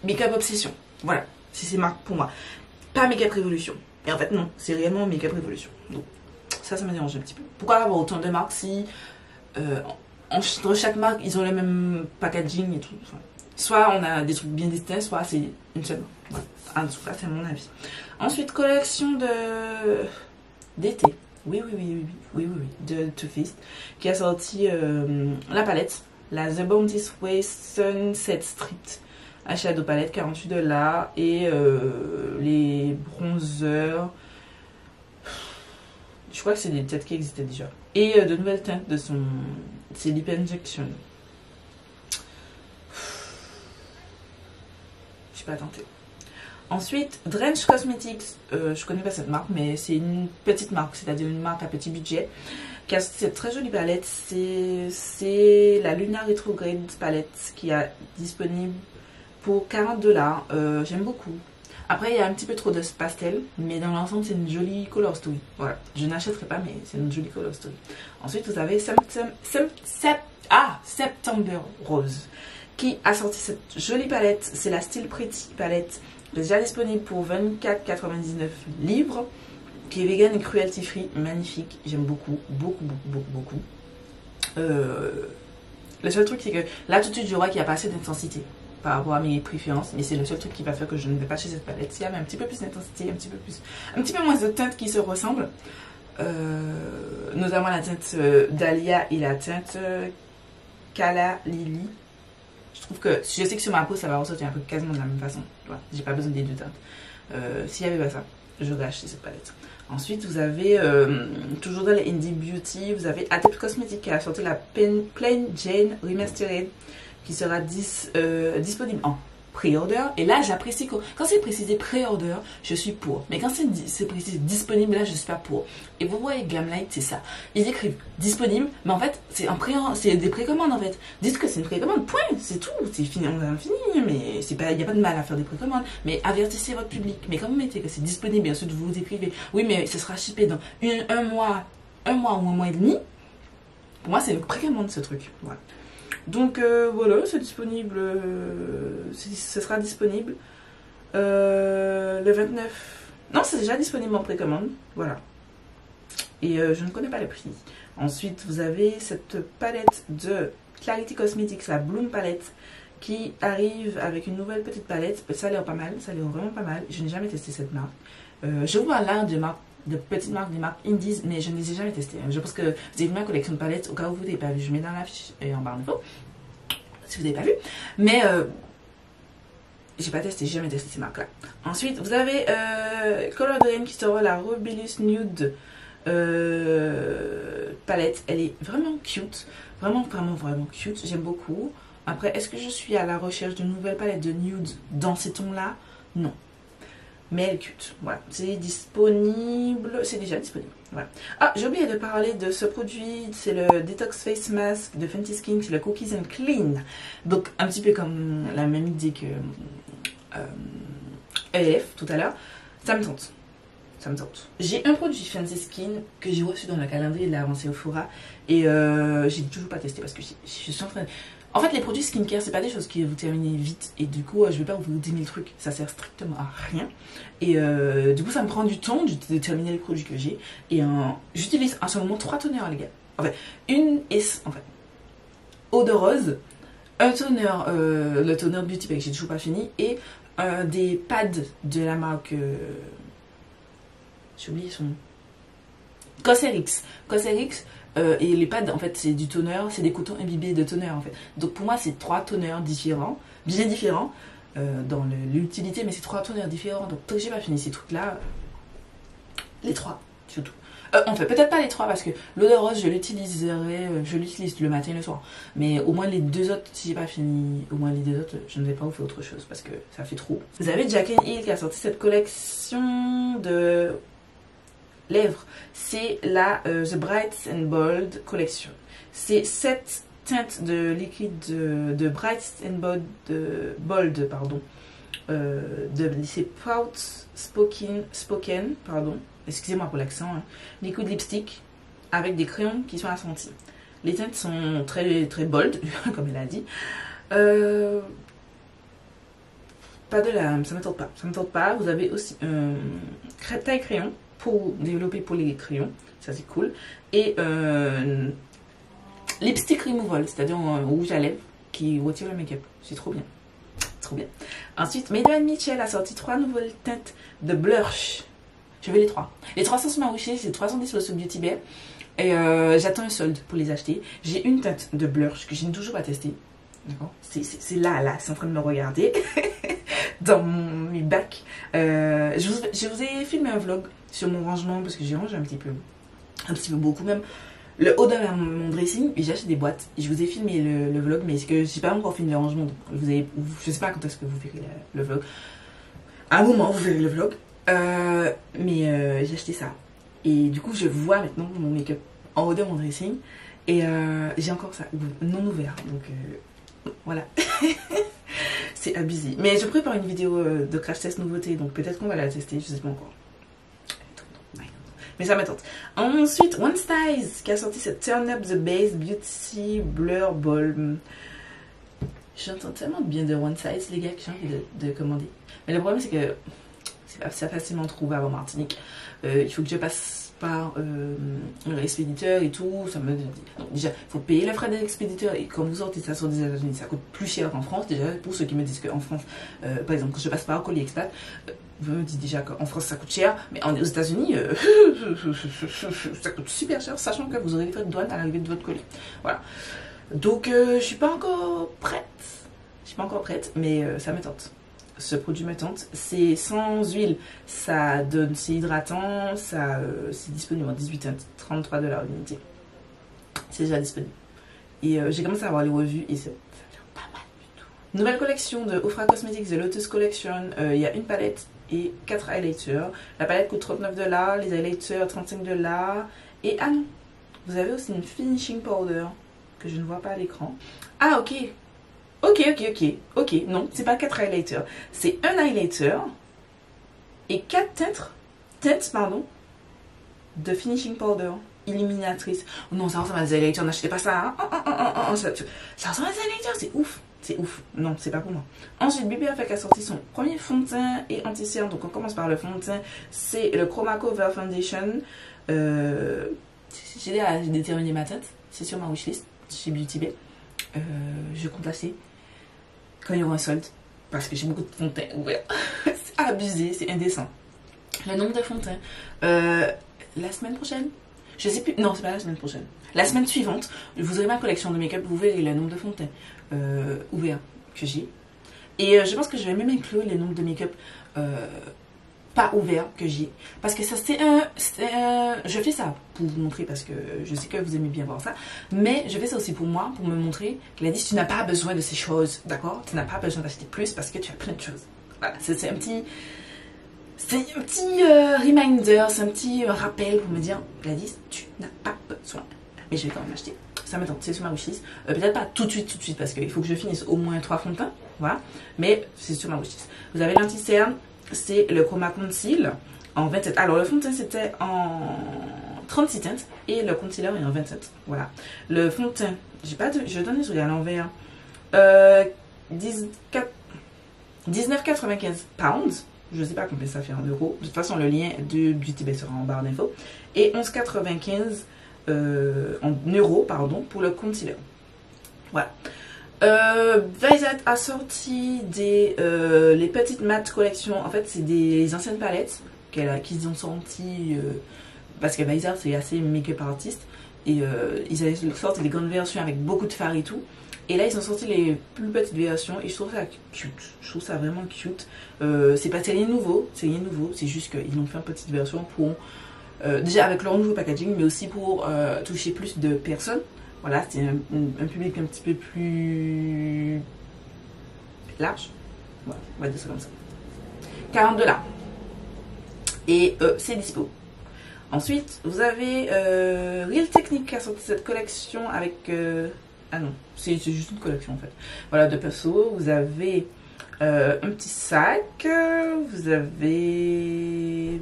Makeup Obsession. Voilà, c'est ces marques pour moi. Pas Makeup Revolution. Et en fait, non, c'est réellement Makeup Revolution. Donc, ça, ça me dérange un petit peu. Pourquoi avoir autant de marques si euh, entre chaque marque, ils ont le même packaging et tout Soit on a des trucs bien distincts, soit c'est une seule marque. En tout cas, c'est mon avis. Ensuite, collection de d'été. Oui, oui, oui, oui, oui, oui, oui, de Too Faced, qui a sorti euh, la palette, la The Bounty's Way Sunset Street Shadow palette, 48 dollars, et euh, les bronzers je crois que c'est des têtes qui existaient déjà. Et euh, de nouvelles teintes de son. C'est Lip Injection. Je suis pas tentée. Ensuite, Drench Cosmetics. Euh, je connais pas cette marque, mais c'est une petite marque, c'est-à-dire une marque à petit budget. Cette très jolie palette. C'est la Luna Retrograde palette qui est disponible pour 40 dollars. Euh, j'aime beaucoup. Après, il y a un petit peu trop de pastel, mais dans l'ensemble, c'est une jolie color story. Voilà, je n'achèterai pas, mais c'est une jolie color story. Ensuite, vous avez ah, September Rose, qui a sorti cette jolie palette. C'est la Still Pretty palette, déjà disponible pour 24,99 livres, qui est vegan et cruelty free, magnifique. J'aime beaucoup, beaucoup, beaucoup, beaucoup, beaucoup. Euh, le seul truc, c'est que là, tout de suite, je vois qu'il n'y a pas assez d'intensité par rapport à mes préférences, mais c'est le seul truc qui va faire que je ne vais pas chez cette palette. S'il y avait un petit peu plus d'intensité, un petit peu plus, un petit peu moins de teintes qui se ressemblent, euh, notamment la teinte euh, Dahlia et la teinte euh, Kala Lily. Je trouve que je sais que sur ma peau ça va ressortir un peu quasiment de la même façon. J'ai pas besoin des deux teintes. S'il y avait pas ça, je vais acheter cette palette. Ensuite, vous avez, toujours dans les Indie Beauty, vous avez Adept Cosmetics qui a sorti la Plain Jane Remastered qui sera euh, disponible en pré-order. Et là, j'apprécie quand, quand c'est précisé pré-order, je suis pour. Mais quand c'est précisé disponible, là, je suis pas pour. Et vous voyez, Glamlight, c'est ça. Ils écrivent disponible, mais en fait, c'est pré des précommandes en fait. Dites que c'est une précommande, point, c'est tout. C'est fini, on a fini, mais il n'y a pas de mal à faire des précommandes. Mais avertissez votre public. Mais quand vous mettez que c'est disponible, et ensuite vous écrivez, oui, mais ce sera shippé dans un mois, un mois ou un mois et demi. Pour moi, c'est une précommande ce truc. Voilà. Donc euh, voilà, c'est disponible, euh, ce sera disponible euh, le 29. Non, c'est déjà disponible en précommande, voilà. Et je ne connais pas le prix. Ensuite, vous avez cette palette de Clarity Cosmetics, la Bloom palette, qui arrive avec une nouvelle petite palette. Ça a l'air pas mal, ça a l'air vraiment pas mal. Je n'ai jamais testé cette marque. je vois là de marque de petites marques, des marques indies, mais je ne les ai jamais testées. Je pense que vous avez vu ma collection de palettes, au cas où vous n'avez pas vu, je mets dans la fiche et en barre d'infos, si vous n'avez pas vu. Mais euh, j'ai pas testé, j'ai jamais testé ces marques-là. Ensuite, vous avez euh, Color Dream qui sort la Rebellious Nude euh, palette. Elle est vraiment cute, vraiment, vraiment, vraiment cute. J'aime beaucoup. Après, est-ce que je suis à la recherche d'une nouvelle palette de nude dans ces tons-là? Non mais elle cute. Voilà, c'est disponible, c'est déjà disponible. Voilà. Ah, j'ai oublié de parler de ce produit, c'est le Detox Face Mask de Fenty Skin, c'est le Cookies and Clean. Donc un petit peu comme la même idée que euh, EF tout à l'heure. Ça me tente. Ça me tente. J'ai un produit Fenty Skin que j'ai reçu dans le calendrier de au Fora et euh, j'ai toujours pas testé parce que je suis en train de... En fait, les produits skincare, c'est pas des choses qui vous terminez vite. Et du coup, je vais pas vous dire mille trucs. Ça sert strictement à rien. Et euh, du coup, ça me prend du temps de terminer les produits que j'ai. Et j'utilise en ce moment trois tonneurs, les gars. En fait, une est, en fait, eau un toner, euh, le toner Beauty Pack, j'ai toujours pas fini, et euh, des pads de la marque. j'ai oublié son nom. Cosrx. Cosrx, euh, et les pads, en fait, c'est du toner, c'est des cotons imbibés de toner, en fait. Donc pour moi, c'est trois toners différents, bien différents euh, dans l'utilité, mais c'est trois toners différents. Donc tant que j'ai pas fini ces trucs-là, les trois, surtout. Euh, en fait, peut-être pas les trois parce que l'eau de rose, je l'utiliserai, je l'utilise le matin et le soir. Mais au moins les deux autres, si j'ai pas fini, au moins les deux autres, je ne vais pas vous faire autre chose parce que ça fait trop. Vous avez Jacqueline Hill qui a sorti cette collection de lèvres, c'est la euh, The Bright and Bold Collection. C'est 7 teintes de liquide de, Bright and Bold, de, bold pardon, euh, de lycée Pout Spoken, Spoken pardon, excusez-moi pour l'accent, hein, liquid lipstick avec des crayons qui sont assentis. Les teintes sont très, très bold, comme elle a dit. Euh, pas de lame, ça ne m'attend pas. Ça ne pas. Vous avez aussi un taille crayon pour développer pour les crayons. Ça, c'est cool. Et euh, lipstick removal, c'est-à-dire un rouge à lèvres qui retire le make-up. C'est trop bien. Trop bien. Ensuite, Madeline Mitchell a sorti trois nouvelles teintes de blush. Je veux les trois. Les trois sont sur ma c'est 310 sur Beauty Bear. Et euh, j'attends un solde pour les acheter. J'ai une teinte de blush que je n'ai toujours pas testée. D'accord? C'est là, là, c'est en train de me regarder dans mon, mes bacs. Euh, je, vous, ai filmé un vlog sur mon rangement parce que j'ai rangé un petit peu, un petit peu beaucoup même. Le haut de mon dressing, j'ai acheté des boîtes. Je vous ai filmé le, vlog, mais c'est que j'ai pas encore filmé le rangement? Donc vous avez, je sais pas quand est-ce que vous verrez le, vlog. À un moment, vous verrez le vlog. Euh, mais j'ai acheté ça. Et du coup, je vois maintenant mon make-up en haut de mon dressing. Et euh, j'ai encore ça, non ouvert. Donc euh, voilà. c'est abusé. Mais je prépare une vidéo euh, de crash test nouveauté. Donc peut-être qu'on va la tester, je sais pas encore. Mais ça m'attend. Ensuite, One Styles qui a sorti cette Turn Up the Base Beauty Blur Ball. J'entends tellement bien de One Size, les gars, que j'ai envie de, commander. Mais le problème, c'est que c'est pas facilement trouvé avant Martinique. il faut que je passe par euh, l'expéditeur et tout. Ça me déjà, il faut payer le frais de l'expéditeur. Et quand vous sortez ça sur des États-Unis, ça coûte plus cher qu'en France. Déjà, pour ceux qui me disent qu'en France, euh, par exemple, je passe par colis expat, euh, me dites déjà qu'en France ça coûte cher, mais aux États-Unis, euh, ça coûte super cher, sachant que vous aurez les frais de douane à l'arrivée de votre colis. Voilà. Donc, je suis pas encore prête. Je suis pas encore prête, mais ça me tente ce produit me tente. C'est sans huile, ça donne, c'est hydratant, ça euh, c'est disponible en 18 33 dollars l'unité. C'est déjà disponible. Et euh, j'ai commencé à voir les revues et c'est pas mal du tout. Nouvelle collection de Ofra Cosmetics, The Lotus Collection. Euh, il y a une palette et 4 highlighters. La palette coûte 39 dollars, les highlighters 35 dollars. Et ah non, vous avez aussi une finishing powder que je ne vois pas à l'écran. Ah ok, Ok, ok, ok. Ok, non, c'est pas 4 highlighters. C'est un highlighter et 4 teintes, teintes pardon, de finishing powder illuminatrice. Oh non, ça ressemble à des highlighters, n'achetez pas ça. Hein. ça, ça ressemble à des highlighters, c'est ouf. C'est ouf. Non, c'est pas pour moi. Ensuite, BBFX a sorti son premier fond de teint et anti-cerne. Donc, on commence par le fond de teint. C'est le Chroma Cover Foundation. Euh, j'ai déterminé ma tête. C'est sur ma wishlist chez Beauty Bay. Euh, je compte assez quand il y aura un solde. Parce que j'ai beaucoup de fonds ouverts. c'est abusé, c'est indécent. Le nombre de fonds euh, la semaine prochaine Je sais plus. Non, c'est pas la semaine prochaine. La semaine suivante, vous aurez ma collection de make-up. Vous verrez le nombre de fonds euh, ouverts que j'ai. Et euh, je pense que je vais même inclure les nombres de make-up pas ouvert que j'ai. Parce que ça, c'est un, Je fais ça pour vous montrer parce que je sais que vous aimez bien voir ça. Mais je fais ça aussi pour moi, pour me montrer que la dit tu n'as pas besoin de ces choses, d'accord? Tu n'as pas besoin d'acheter plus parce que tu as plein de choses. Voilà, c'est un petit... C'est un petit euh, reminder, c'est un petit euh, rappel pour me dire, Gladys, tu n'as pas besoin. Mais je vais quand même acheter. Ça m'attend, c'est sur ma wishlist. Euh, peut-être pas tout de suite, tout de suite, parce qu'il faut que je finisse au moins trois fonds de teint. Voilà. Mais c'est sur ma wishlist. Vous avez l'anti-cerne, c'est le Chroma Conceal en 27. Alors, le fond de teint, c'était en 36 teintes et le concealer est en 27. Voilà. Le fond de teint, j'ai pas je donner sur à l'envers. Euh, 19,95 pounds. Je sais pas combien ça fait en euros. De toute façon, le lien de Beauty Bay sera en barre d'infos. Et 11,95 euh, en euros, pardon, pour le concealer. Voilà. Euh, a sorti des euh, les petites mattes collections. En fait, c'est des anciennes palettes qu'ils ont sorti euh, parce que Vizet c'est assez make-up artiste et ils sorti des grandes versions avec beaucoup de fard et tout. Et là, ils ont sorti les plus petites versions et je trouve ça cute. Je trouve ça vraiment cute. c'est pas c'est nouveau, c'est rien nouveau. C'est juste qu'ils ont fait une petite version pour déjà avec leur nouveau packaging, mais aussi pour toucher plus de personnes. Voilà, c'est un, public un petit peu plus large. Voilà, on va dire ça comme ça. 40 dollars. Et euh, c'est dispo. Ensuite, vous avez euh, Real Technique qui a sorti cette collection avec... euh, ah non, c'est juste une collection en fait. Voilà, de pinceaux. Vous avez euh, un petit sac. Vous avez...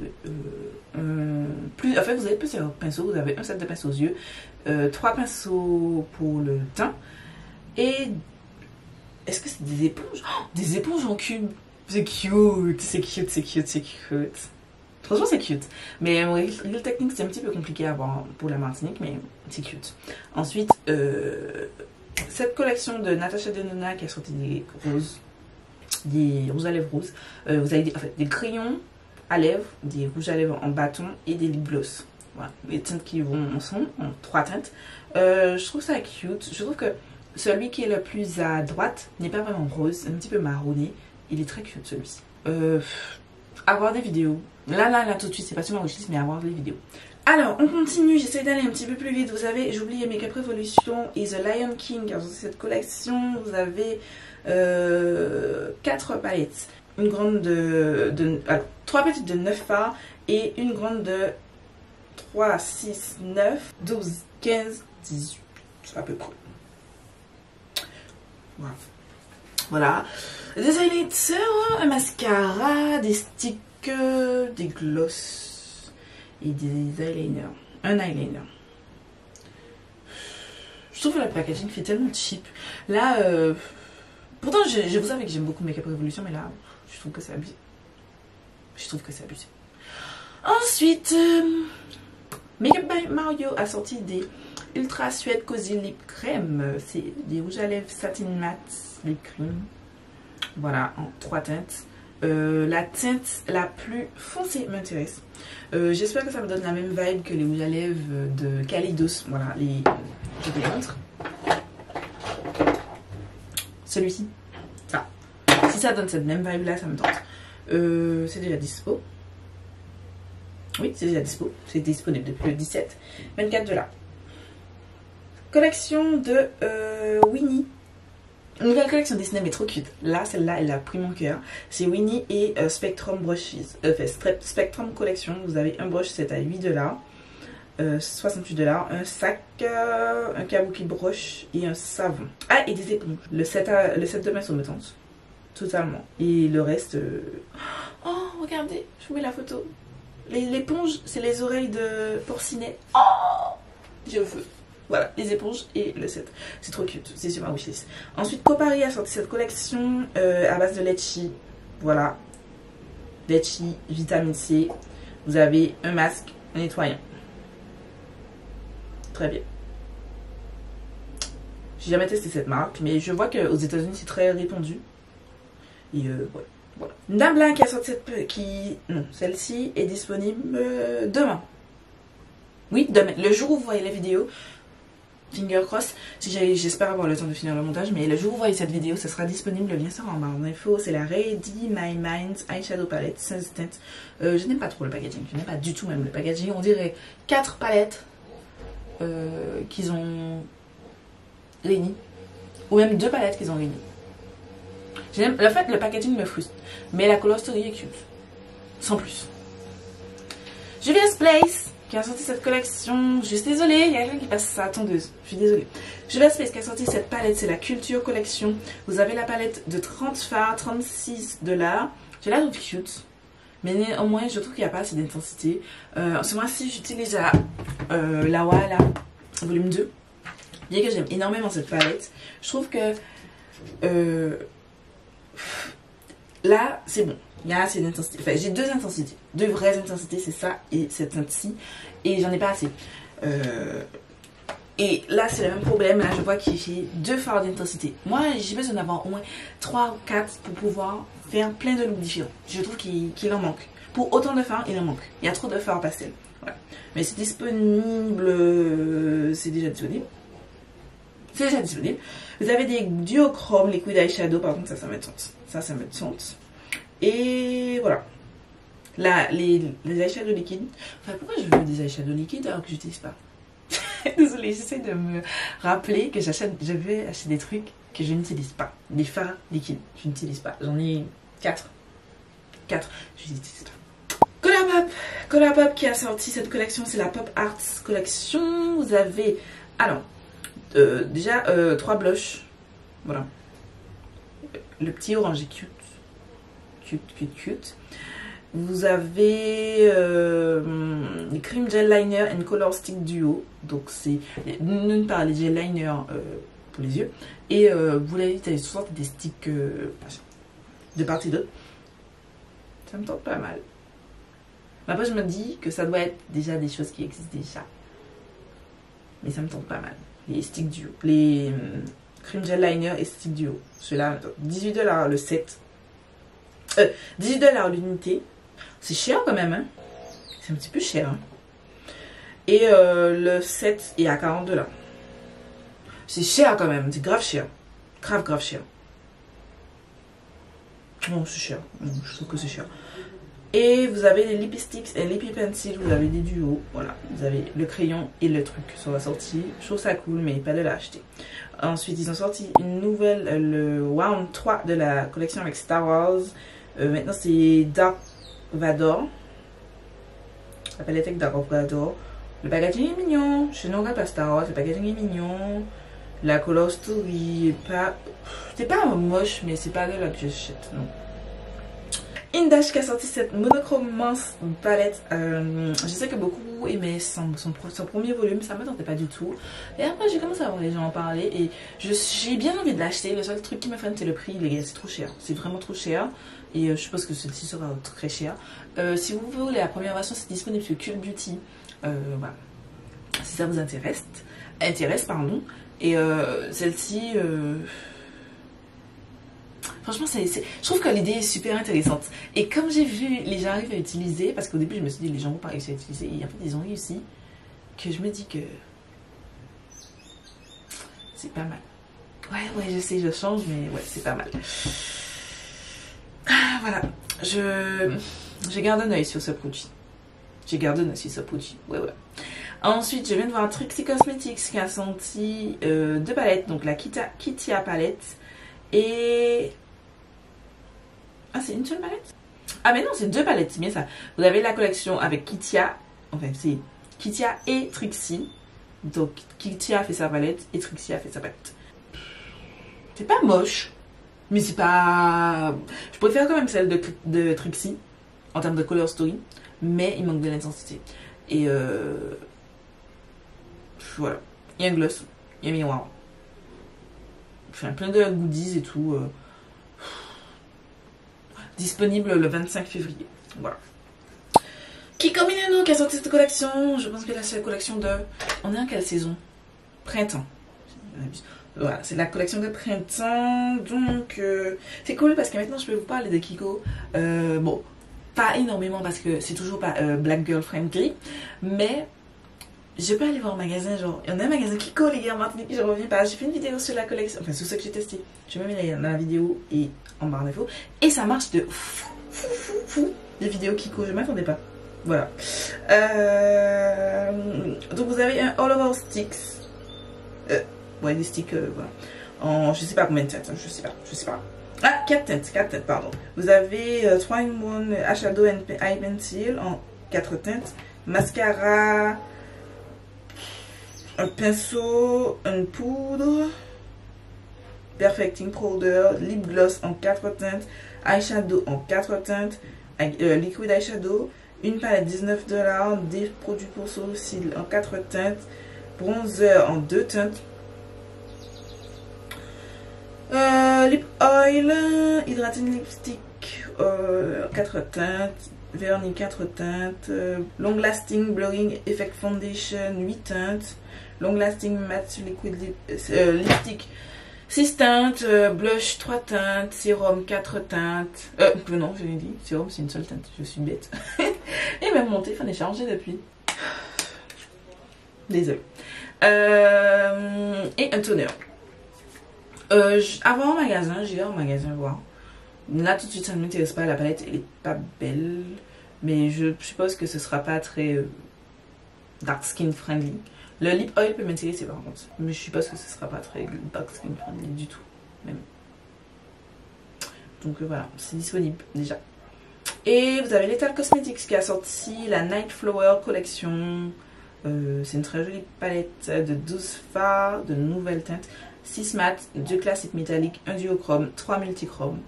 euh, plus, en fait, vous avez plusieurs pinceaux. Vous avez un set de pinceaux aux yeux. euh, trois pinceaux pour le teint. Et... Est-ce que c'est des éponges Oh, Des éponges en cube. C'est cute, c'est cute, c'est cute, c'est cute. Franchement, c'est cute. Mais euh, Real Technique, c'est un petit peu compliqué à avoir pour la Martinique, mais c'est cute. Ensuite, euh, cette collection de Natasha Denona qui a sorti des roses, des rouges à lèvres roses. Vous avez en fait, des crayons à lèvres, des rouges à lèvres en bâton et des lip gloss. Voilà, les teintes qui vont ensemble, en trois teintes. Euh, je trouve ça cute. Je trouve que celui qui est le plus à droite n'est pas vraiment rose, un petit peu marronné. Il est très cute celui-ci. Euh, avoir des vidéos. Là, là, là, tout de suite, c'est pas sur ma mais avoir des vidéos. Alors, on continue, j'essaie d'aller un petit peu plus vite. Vous avez, j'ai oublié Makeup Revolution et The Lion King. Dans cette collection, vous avez euh, 4 palettes. Une grande de, de alors, 3 petites de 9 fards et une grande de 3, 6, 9, 12, 15, 18. C'est à peu près. Voilà. Voilà. Des highlighters, un mascara, des stickers, des gloss et des eyeliners. Un eyeliner. Je trouve que la packaging fait tellement cheap. Là, euh, pourtant, je, je vous savais que j'aime beaucoup Makeup Revolution, mais là, je trouve que c'est abusé. Je trouve que c'est abusé. Ensuite, euh, Makeup by Mario a sorti des Ultra Suede Cozy Lip Crème. C'est des rouges à lèvres satin matte lip cream. Voilà, en trois teintes. Euh, la teinte la plus foncée m'intéresse. Euh, J'espère que ça me donne la même vibe que les rouges à lèvres de Kaleidos. Voilà, les... je te les montre. Celui-ci. Ça. Si ça donne cette même vibe là, ça me tente. Euh, c'est déjà dispo. Oui, c'est déjà dispo. C'est disponible depuis le 17. 24 dollars. Collection de euh, Winnie. Nouvelle collection Disney mais trop cute. Là, celle-là, elle a pris mon cœur. C'est Winnie et euh, Spectrum Brushes. Stre- Spectrum Collection. Vous avez un brush, c'est à 8 dollars. 68 dollars. Un sac, un kabuki brush et un savon. Ah, et des éponges. Le set, à- le set de main sur. Totalement. Et le reste. euh, Oh, regardez, je vous mets la photo. L'éponge, c'est les oreilles de porcinet. Oh Je veux. Voilà, les éponges et le set. C'est trop cute, c'est sur ma wishlist. Ensuite, Copari a sorti cette collection euh, à base de litchi. Voilà. Litchi, vitamine C. Vous avez un masque, un nettoyant. Très bien. J'ai jamais testé cette marque, mais je vois qu'aux États-Unis c'est très répandu. Et euh, voilà. Dame qui a sorti cette. qui. Non, celle-ci est disponible euh, demain. Oui, demain. Le jour où vous voyez la vidéo, finger cross, si j'espère avoir le temps de finir le montage, mais le jour où vous voyez cette vidéo, ce sera disponible, bien sûr, en barre d'infos. C'est la Ready My Mind Eyeshadow Palette 16 teintes. Euh, je n'aime pas trop le packaging, je n'aime pas du tout même le packaging. On dirait 4 palettes euh, qu'ils ont réunies, ou même deux palettes qu'ils ont réunies. J'aime- Le fait, le packaging me frustre, mais la color story est cute, sans plus. Julia's Place qui a sorti cette collection. Je suis désolée, il y a quelqu'un qui passe sa tondeuse. Je suis désolée. Julia's Place qui a sorti cette palette, c'est la Culture Collection. Vous avez la palette de 30 fards, 36 dollars. Je la trouve cute. Mais néanmoins, je trouve qu'il n'y a pas assez d'intensité. Euh, ce mois-ci, j'utilise la euh, la Wala volume 2. Bien que j'aime énormément cette palette, je trouve que euh, là, c'est bon. J'ai deux intensités. Deux vraies intensités, c'est ça et cette teinte-ci. Et j'en ai pas assez. Euh, et là, c'est le même problème. Là, je vois qu'il fait deux fards d'intensité. Moi, j'ai besoin d'avoir au moins 3 ou 4 pour pouvoir faire plein de looks différents. Je trouve qu'il en manque. Pour autant de fards, il en manque. Il y a trop de fards pastel. Voilà. Mais c'est disponible. euh, C'est déjà disponible. C'est déjà disponible. Vous avez des duochrome liquid eyeshadow. Par contre, ça, ça me tente. Ça, ça me tente. Et voilà. Là, les, les eyeshadows liquides. Enfin, pourquoi je veux des eyeshadows liquides alors que j'utilise pas? Désolée, j'essaie de me rappeler que j'achète, je vais acheter des trucs que je n'utilise pas. Des fards liquides, je n'utilise pas. J'en ai 4. 4, je n'utilise pas. Color Colourpop, Colourpop qui a sorti cette collection, c'est la Pop Arts Collection. Vous avez, alors, euh, déjà euh, trois blushs, voilà. Le petit orange est cute, cute, cute, cute. Vous avez euh, les Cream Gel Liner and Color Stick Duo. Donc c'est d'une part les gel liner pour les yeux. Et vous l'avez vu, des sticks de part et d'autre. Ça me tente pas mal. Mais après je me dis que ça doit être déjà des choses qui existent déjà. Mais ça me tente pas mal. Les sticks duo. Les Cream Gel Liner et Stick Duo. Ceux-là, 18$ le set. 18$ l'unité. C'est cher quand même, hein. C'est un petit peu cher. Hein. Et euh, le set est à 40 dollars. C'est cher quand même, c'est grave cher. Grave, grave cher. Non, c'est cher. je trouve que c'est cher. Et vous avez les lipsticks et lippy pencil, vous avez des duos. Voilà, vous avez le crayon et le truc ça va sortir. Je trouve ça cool, mais pas de l'acheter. Ensuite, ils ont sorti une nouvelle, euh, le Round 3 de la collection avec Star Wars. Euh, maintenant, c'est Dark Vador. La palette avec Dark Vador. Le packaging est mignon. Je ne regarde pas Star Wars. Le packaging est mignon. La color story est pas. C'est pas moche, mais c'est pas de là que j'achète, non. Indash qui a sorti cette monochromance palette. Euh, je sais que beaucoup aimaient son, son, premier volume, ça me tentait pas du tout. Et après j'ai commencé à voir les gens en parler et j'ai bien envie de l'acheter. Le seul truc qui me freine c'est le prix, les gars, c'est trop cher. C'est vraiment trop cher. Et euh, je suppose que ceci sera très cher. Euh, si vous voulez la première version, c'est disponible sur Cult Beauty. voilà. Si ça vous intéresse. Intéresse, pardon. Et celle-ci... Franchement, je trouve que l'idée est super intéressante. Et comme j'ai vu les gens arrivent à utiliser, parce qu'au début je me suis dit les gens vont pas réussir à utiliser, et en fait ils ont réussi, que je me dis que c'est pas mal. Ouais, ouais, je sais, je change, mais ouais, c'est pas mal. Ah, voilà, je, je garde un oeil sur ce produit. Je garde un oeil sur ce produit, ouais, ouais. Ensuite, je viens de voir Trixie Cosmetics qui a sorti euh, deux palettes, donc la Kitia palette et ah, c'est une seule palette? Ah, mais non, c'est deux palettes, c'est bien ça. Vous avez la collection avec Kitia. Enfin, c'est Kitia et Trixie. Donc, Kitia fait sa palette et Trixie a fait sa palette. C'est pas moche. Mais c'est pas... Je préfère quand même celle de, de Trixie. En termes de color story. Mais il manque de l'intensité. Et euh... Voilà. Il y a un gloss. Il y a un miroir. Enfin, plein de goodies et tout. Euh disponible le 25 février. Voilà. Kiko Minano qui a sorti cette collection? Je pense que c'est la collection de... On est en quelle saison? Printemps. Voilà, c'est la collection de printemps. Donc, euh, c'est cool parce que maintenant je peux vous parler de Kiko. Euh, bon, pas énormément parce que c'est toujours pas euh, Black Girl Friendly. Mais je peux aller voir un magasin, genre, il y en a un magasin Kiko, les gars, maintenant je reviens pas. J'ai fait une vidéo sur la collection, enfin sur ce que j'ai testé. Je vais mettre dans la vidéo et en barre d'infos. Et ça marche de fou, fou, fou, fou. Les vidéos Kiko, je m'attendais pas. Voilà. Euh, donc vous avez un All Over Sticks. Euh, ouais, des sticks, euh, voilà. En, je sais pas combien de têtes, hein, je sais pas, je sais pas. Ah, 4 teintes, 4 teintes, pardon. Vous avez 3 in 1 Eyeshadow and Eye Pencil en 4 teintes. Mascara, un pinceau, une poudre, perfecting powder, lip gloss en 4 teintes, eyeshadow en 4 teintes, euh, liquid eyeshadow, une palette 19$, des produits pour sourcils en 4 teintes, bronzer en 2 teintes, euh, lip oil, hydrating lipstick euh, 4 teintes, vernis 4 teintes, long lasting blurring effect foundation 8 teintes, long lasting matte liquid euh, lipstick 6 teintes, euh, blush 3 teintes, sérum 4 teintes. Euh, non, je l'ai dit, sérum c'est une seule teinte, je suis bête. Et même mon téléphone est chargé depuis. Désolée. Euh, et un toner. Avant en magasin, j'irai en magasin voir. Là tout de suite ça ne m'intéresse pas, la palette elle est pas belle. Mais je suppose que ce sera pas très dark skin friendly. Le lip oil peut m'intéresser par contre. Mais je suppose que ce sera pas très dark skin friendly du tout. Donc euh, voilà, c'est disponible déjà. Et vous avez Lethal Cosmetics qui a sorti la Night Flower Collection. Euh, c'est une très jolie palette de 12 fards de nouvelles teintes. 6 mat, 2 classiques métalliques, 1 duochrome, 3 multichromes.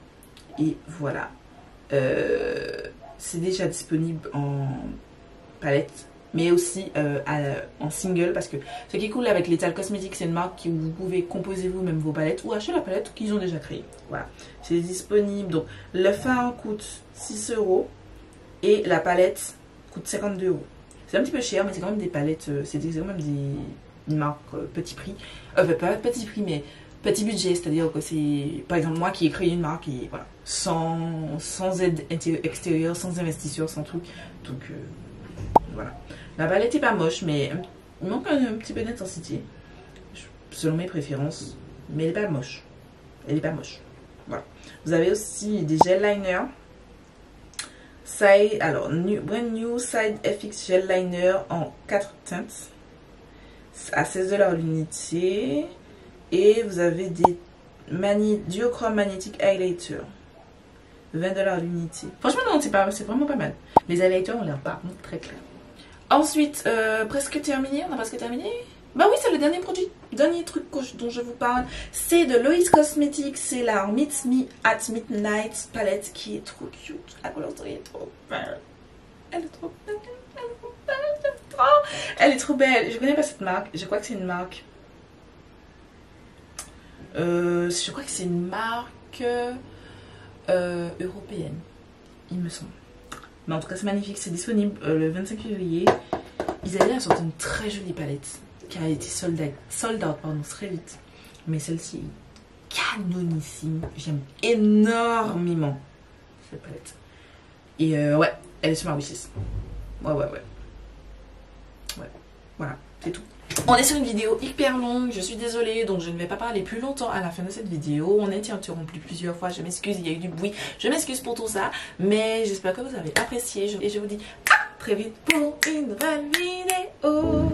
Et voilà. Euh, c'est déjà disponible en palette mais aussi euh, en single parce que ce qui est cool avec Lethal Cosmetics c'est une marque où vous pouvez composer vous-même vos palettes ou acheter la palette qu'ils ont déjà créée. Voilà. C'est disponible. Donc le fard coûte 6 euros et la palette coûte 52 euros. C'est un petit peu cher mais c'est quand même des palettes euh, c'est quand même des, une marque euh, petit prix. Enfin pas petit prix mais petit budget. C'est à dire que c'est par exemple moi qui ai créé une marque et voilà. Sans, sans aide extérieure sans investisseur sans truc. Donc voilà la palette est pas moche, mais il manque un, petit peu d'intensité. Selon mes préférences. Mais elle est pas moche. Elle est pas moche. Vous avez aussi des gel liners. Side, alors, Brand New Side FX Gel Liner en 4 teintes. À 16$ l'unité. Et vous avez des Duochrome Magnetic Highlighter. 20$ l'unité. Franchement, non, c'est vraiment pas mal. Les highlighters ont l'air pas très clairs. Ensuite, euh, presque terminé, on a presque terminé. Bah oui, c'est le dernier produit, dernier truc dont je vous parle. C'est de Lois Cosmetics, c'est la Meet Me at Midnight palette qui est trop cute. La couleur est trop belle. Elle est trop belle, elle est trop belle, elle est trop, elle est trop belle. Je connais pas cette marque, je crois que c'est une marque... Euh, je crois que c'est une marque euh, européenne, il me semble. Mais en tout cas, c'est magnifique. C'est disponible euh, le 25 février. Ils avaient sorti une très jolie palette qui a été sold sold out pardon, très vite. Mais celle-ci est canonissime. J'aime énormément cette palette. Et euh, ouais, elle est sur ma wishlist. Ouais, ouais, ouais. Ouais, voilà, c'est tout. On est sur une vidéo hyper longue, je suis désolée, donc je ne vais pas parler plus longtemps à la fin de cette vidéo. On a été interrompu plusieurs fois, je m'excuse, il y a eu du bruit, je m'excuse pour tout ça. Mais j'espère que vous avez apprécié et je vous dis à très vite pour une nouvelle vidéo.